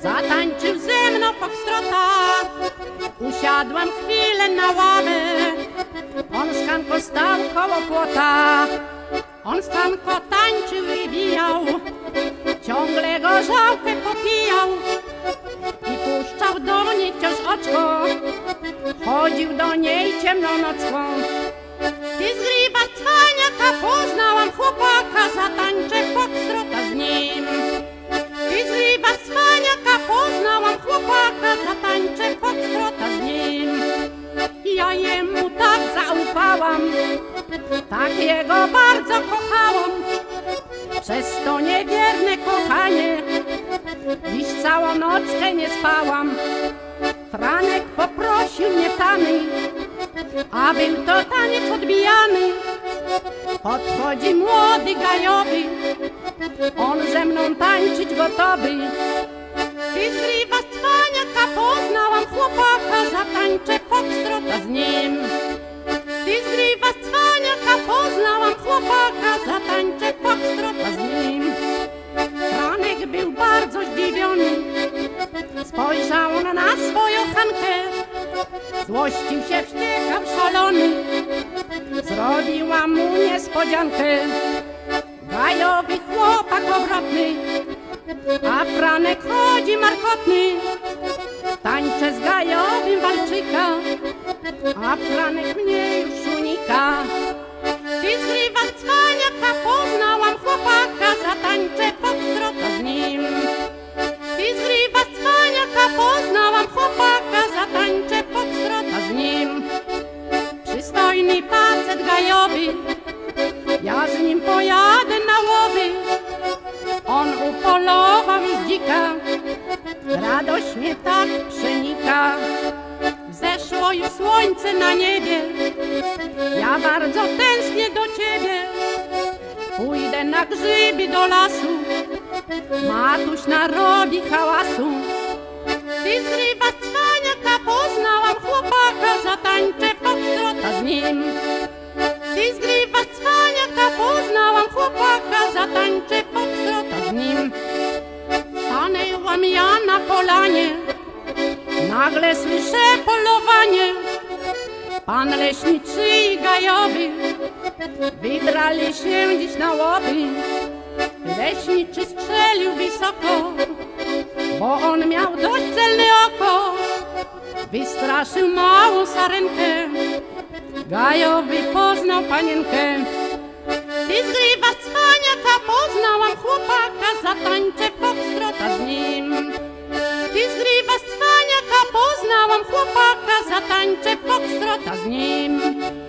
Zatańczył ze mną foxtrota Usiadłem chwilę na ławę. On z Hanką stał koło płota. On z Hanką tańczył i wijał Ciągle gorzałkę popijał. I puszczał do niej wciąż oczko. Chodził do niej ciemną Jego bardzo kochałam. Przez to niewierne kochanie. Dziś całą nockę nie spałam. Franek poprosił mnie tany A był to taniec odbijany. Podchodzi młody gajowy. On ze mną tańczyć gotowy. Ty z cwaniaka Poznałam chłopaka Zatańczę Złościł się, wściekał szalony Zrobiła mu niespodziankę. Gajowy chłopak obrotny A Franek chodzi markotny. Tańczę z gajowym walczyka A Franek mnie już unika gajowy Ja z nim pojadę na łowy. On upolował dzika. Radość mnie tak przenika. Zeszło już słońce na niebie. Ja bardzo tęsknię do ciebie. Pójdę na grzyby do lasu. Matuś narobi hałasu. Ty zgrywa Nagle słyszę polowanie. Pan leśniczy i gajowy. Wybrali się dziś na łowy. Leśniczy strzelił wysoko Bo on miał dość celne oko. Wystraszył małą sarenkę. Gajowy poznał panienkę. Ty zgrywa cwaniaka Poznałam chłopaka Zatańczę foxtrota cwaniaka Poznałam chłopaka